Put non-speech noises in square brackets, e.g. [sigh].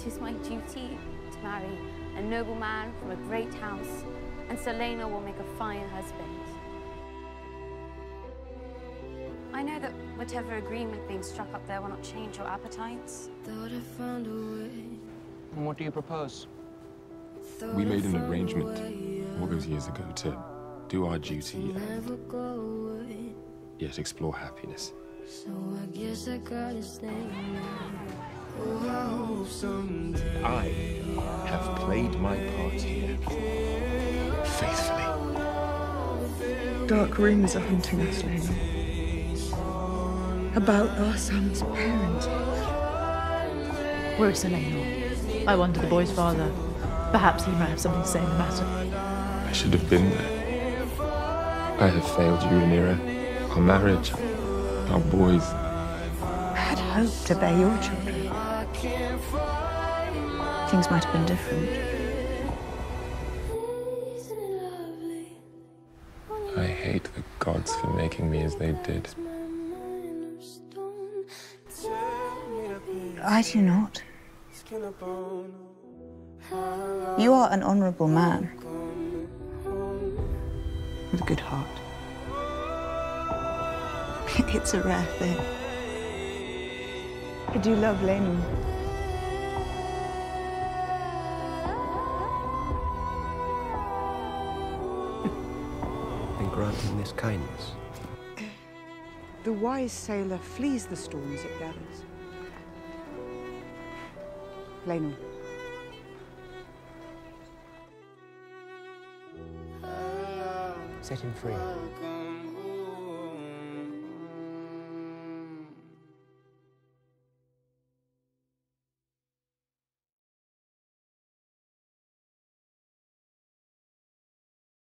It is my duty to marry a nobleman from a great house, and Ser Laenor will make a fine husband. I know that whatever agreement being struck up there will not change your appetites. Thought I found a way. And what do you propose? We made an arrangement all those years ago to do our duty and yet explore happiness. So I guess I gotta stay I have played my part here faithfully. Dark rings are hunting us, Laenor. About our son's parents. Where is Sir Laenor? I wonder the boy's father. Perhaps he might have something to say in the matter. I should have been there. I have failed you, Rhaenyra. Our marriage, our boys. I had hoped to bear your children. Things might have been different. I hate the gods for making me as they did. I do not. You are an honorable man. With a good heart. [laughs] It's a rare thing. I do love Laenor. in granting this kindness. The wise sailor flees the storms it gathers. Laenor. Set him free.